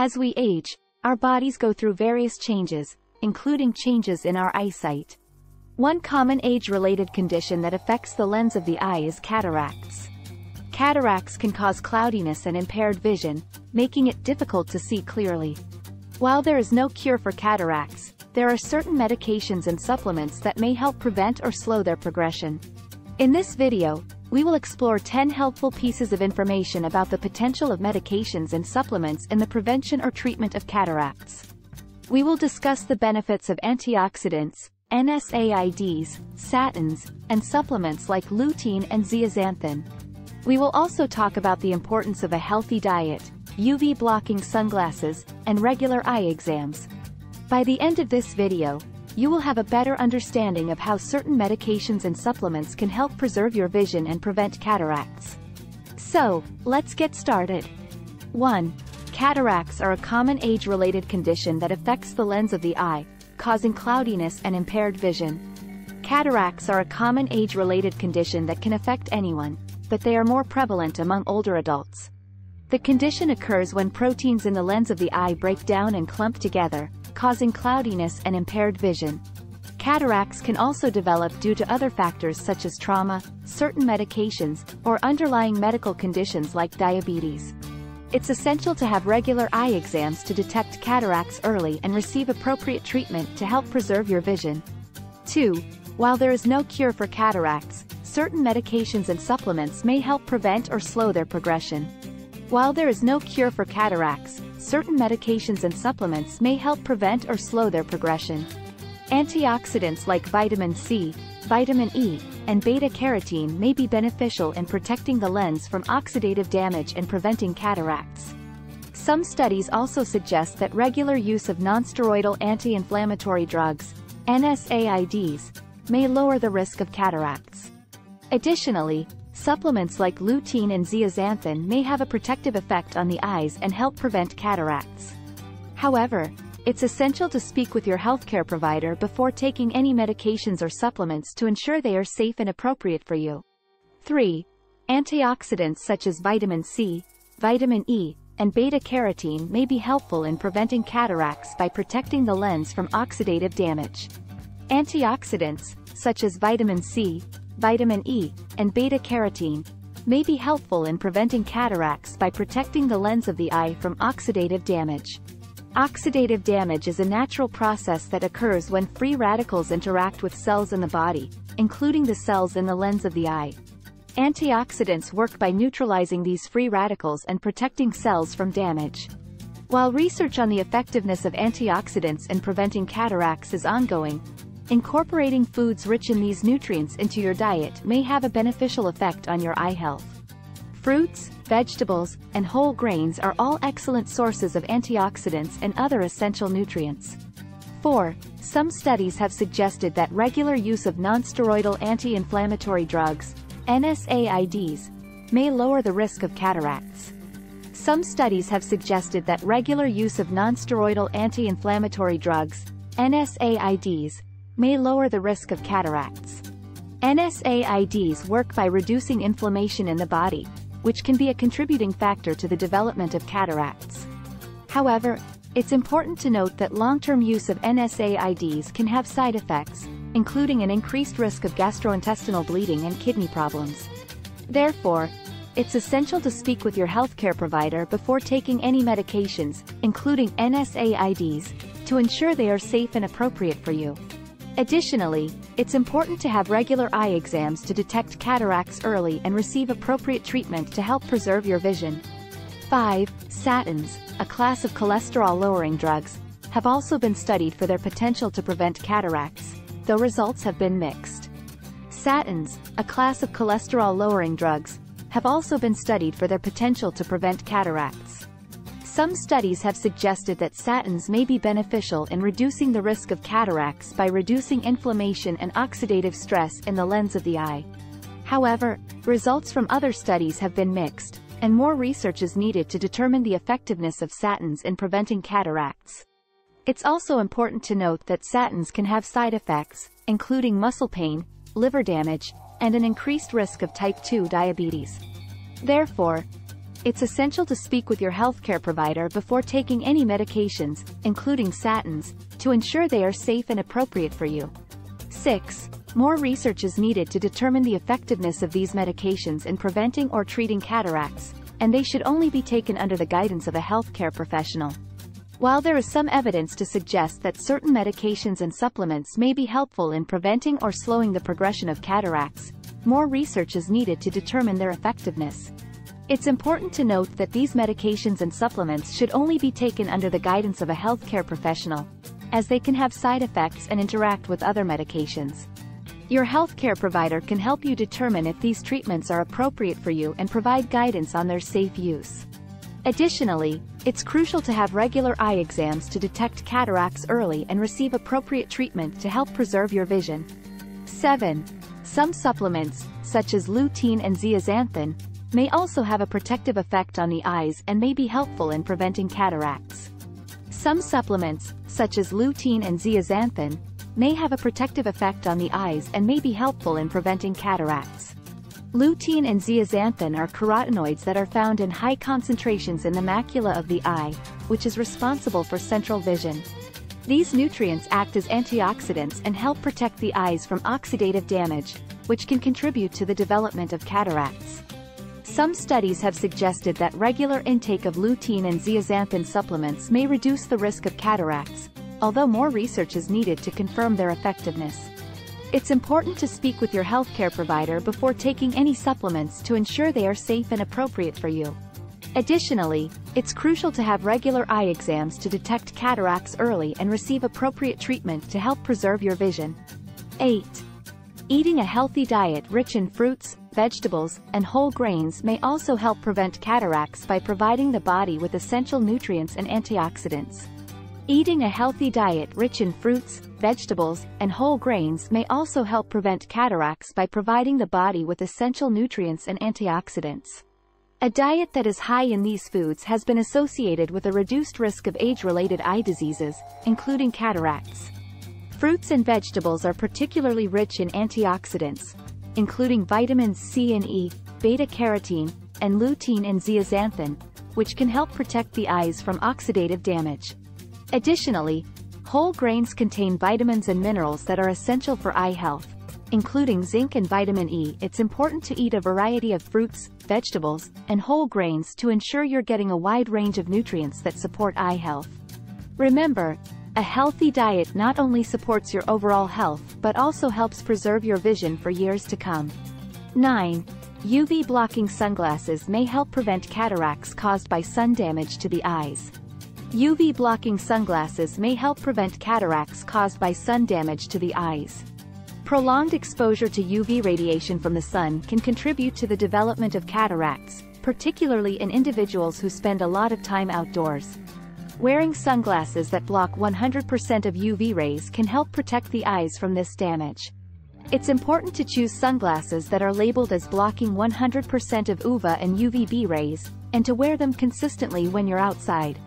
As we age, our bodies go through various changes, including changes in our eyesight. One common age-related condition that affects the lens of the eye is cataracts. Cataracts can cause cloudiness and impaired vision, making it difficult to see clearly. While there is no cure for cataracts, there are certain medications and supplements that may help prevent or slow their progression. In this video, we will explore 10 helpful pieces of information about the potential of medications and supplements in the prevention or treatment of cataracts. We will discuss the benefits of antioxidants, NSAIDs, statins, and supplements like lutein and zeaxanthin. We will also talk about the importance of a healthy diet, UV-blocking sunglasses, and regular eye exams. By the end of this video, you will have a better understanding of how certain medications and supplements can help preserve your vision and prevent cataracts. So, let's get started. 1. Cataracts are a common age-related condition that affects the lens of the eye, causing cloudiness and impaired vision. Cataracts are a common age-related condition that can affect anyone, but they are more prevalent among older adults. The condition occurs when proteins in the lens of the eye break down and clump together, causing cloudiness and impaired vision. Cataracts can also develop due to other factors such as trauma, certain medications, or underlying medical conditions like diabetes. It's essential to have regular eye exams to detect cataracts early and receive appropriate treatment to help preserve your vision. 2. While there is no cure for cataracts, certain medications and supplements may help prevent or slow their progression. While there is no cure for cataracts, certain medications and supplements may help prevent or slow their progression. Antioxidants like vitamin C, vitamin E, and beta-carotene may be beneficial in protecting the lens from oxidative damage and preventing cataracts. Some studies also suggest that regular use of nonsteroidal anti-inflammatory drugs, NSAIDs, may lower the risk of cataracts. Additionally, supplements like lutein and zeaxanthin may have a protective effect on the eyes and help prevent cataracts. However, it's essential to speak with your healthcare provider before taking any medications or supplements to ensure they are safe and appropriate for you. 3. Antioxidants such as vitamin C, vitamin E, and beta-carotene may be helpful in preventing cataracts by protecting the lens from oxidative damage. Antioxidants, such as vitamin C, vitamin E, and beta-carotene, may be helpful in preventing cataracts by protecting the lens of the eye from oxidative damage. Oxidative damage is a natural process that occurs when free radicals interact with cells in the body, including the cells in the lens of the eye. Antioxidants work by neutralizing these free radicals and protecting cells from damage. While research on the effectiveness of antioxidants in preventing cataracts is ongoing, incorporating foods rich in these nutrients into your diet may have a beneficial effect on your eye health. Fruits, vegetables, and whole grains are all excellent sources of antioxidants and other essential nutrients. 4. Some studies have suggested that regular use of nonsteroidal anti-inflammatory drugs, NSAIDs, may lower the risk of cataracts. Some studies have suggested that regular use of nonsteroidal anti-inflammatory drugs, NSAIDs, may lower the risk of cataracts. NSAIDs work by reducing inflammation in the body, which can be a contributing factor to the development of cataracts. However, it's important to note that long-term use of NSAIDs can have side effects, including an increased risk of gastrointestinal bleeding and kidney problems. Therefore, it's essential to speak with your healthcare provider before taking any medications, including NSAIDs, to ensure they are safe and appropriate for you. Additionally, it's important to have regular eye exams to detect cataracts early and receive appropriate treatment to help preserve your vision. 5. Statins, a class of cholesterol-lowering drugs, have also been studied for their potential to prevent cataracts, though results have been mixed. Statins, a class of cholesterol-lowering drugs, have also been studied for their potential to prevent cataracts. Some studies have suggested that statins may be beneficial in reducing the risk of cataracts by reducing inflammation and oxidative stress in the lens of the eye. However, results from other studies have been mixed, and more research is needed to determine the effectiveness of statins in preventing cataracts. It's also important to note that statins can have side effects, including muscle pain, liver damage, and an increased risk of type 2 diabetes. Therefore, it's essential to speak with your healthcare provider before taking any medications, including statins, to ensure they are safe and appropriate for you. 6. More research is needed to determine the effectiveness of these medications in preventing or treating cataracts, and they should only be taken under the guidance of a healthcare professional. While there is some evidence to suggest that certain medications and supplements may be helpful in preventing or slowing the progression of cataracts, more research is needed to determine their effectiveness. It's important to note that these medications and supplements should only be taken under the guidance of a healthcare professional, as they can have side effects and interact with other medications. Your healthcare provider can help you determine if these treatments are appropriate for you and provide guidance on their safe use. Additionally, it's crucial to have regular eye exams to detect cataracts early and receive appropriate treatment to help preserve your vision. 7. Some supplements, such as lutein and zeaxanthin, may also have a protective effect on the eyes and may be helpful in preventing cataracts. Some supplements, such as lutein and zeaxanthin, may have a protective effect on the eyes and may be helpful in preventing cataracts. Lutein and zeaxanthin are carotenoids that are found in high concentrations in the macula of the eye, which is responsible for central vision. These nutrients act as antioxidants and help protect the eyes from oxidative damage, which can contribute to the development of cataracts. Some studies have suggested that regular intake of lutein and zeaxanthin supplements may reduce the risk of cataracts, although more research is needed to confirm their effectiveness. It's important to speak with your healthcare provider before taking any supplements to ensure they are safe and appropriate for you. Additionally, it's crucial to have regular eye exams to detect cataracts early and receive appropriate treatment to help preserve your vision. 8. Eating a healthy diet rich in fruits, vegetables, and whole grains may also help prevent cataracts by providing the body with essential nutrients and antioxidants. Eating a healthy diet rich in fruits, vegetables, and whole grains may also help prevent cataracts by providing the body with essential nutrients and antioxidants. A diet that is high in these foods has been associated with a reduced risk of age-related eye diseases, including cataracts. Fruits and vegetables are particularly rich in antioxidants, including vitamins C and E, beta-carotene, and lutein and zeaxanthin, which can help protect the eyes from oxidative damage. Additionally, whole grains contain vitamins and minerals that are essential for eye health, including zinc and vitamin E. It's important to eat a variety of fruits, vegetables, and whole grains to ensure you're getting a wide range of nutrients that support eye health. Remember, a healthy diet not only supports your overall health but also helps preserve your vision for years to come. 9. UV blocking sunglasses may help prevent cataracts caused by sun damage to the eyes. UV blocking sunglasses may help prevent cataracts caused by sun damage to the eyes. Prolonged exposure to UV radiation from the sun can contribute to the development of cataracts, particularly in individuals who spend a lot of time outdoors. Wearing sunglasses that block 100% of UV rays can help protect the eyes from this damage. It's important to choose sunglasses that are labeled as blocking 100% of UVA and UVB rays, and to wear them consistently when you're outside.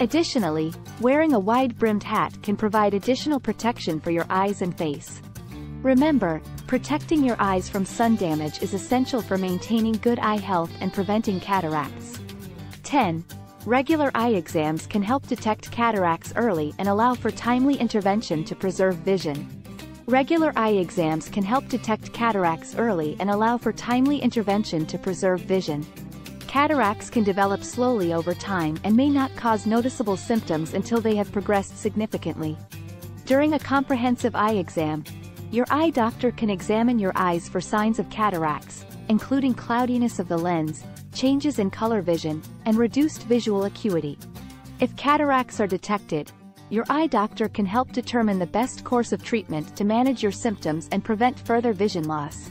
Additionally, wearing a wide-brimmed hat can provide additional protection for your eyes and face. Remember, protecting your eyes from sun damage is essential for maintaining good eye health and preventing cataracts. 10. Regular eye exams can help detect cataracts early and allow for timely intervention to preserve vision. Regular eye exams can help detect cataracts early and allow for timely intervention to preserve vision. Cataracts can develop slowly over time and may not cause noticeable symptoms until they have progressed significantly. During a comprehensive eye exam, your eye doctor can examine your eyes for signs of cataracts, including cloudiness of the lens, changes in color vision, and reduced visual acuity. If cataracts are detected, your eye doctor can help determine the best course of treatment to manage your symptoms and prevent further vision loss.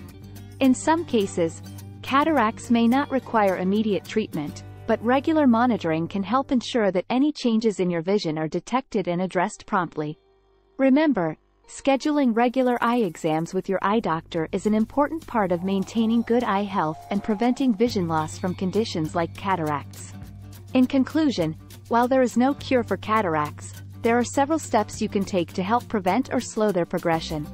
In some cases, Cataracts may not require immediate treatment, but regular monitoring can help ensure that any changes in your vision are detected and addressed promptly. Remember, scheduling regular eye exams with your eye doctor is an important part of maintaining good eye health and preventing vision loss from conditions like cataracts. In conclusion, while there is no cure for cataracts, there are several steps you can take to help prevent or slow their progression.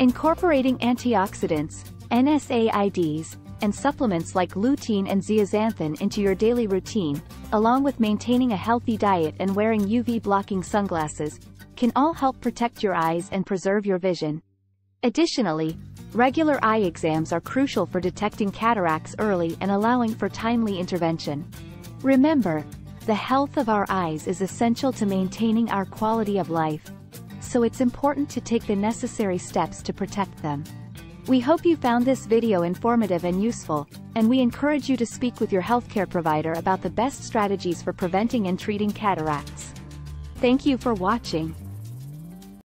Incorporating antioxidants, NSAIDs, and supplements like lutein and zeaxanthin into your daily routine, along with maintaining a healthy diet and wearing UV-blocking sunglasses, can all help protect your eyes and preserve your vision. Additionally, regular eye exams are crucial for detecting cataracts early and allowing for timely intervention. Remember, the health of our eyes is essential to maintaining our quality of life, so it's important to take the necessary steps to protect them. We hope you found this video informative and useful, and we encourage you to speak with your healthcare provider about the best strategies for preventing and treating cataracts. Thank you for watching.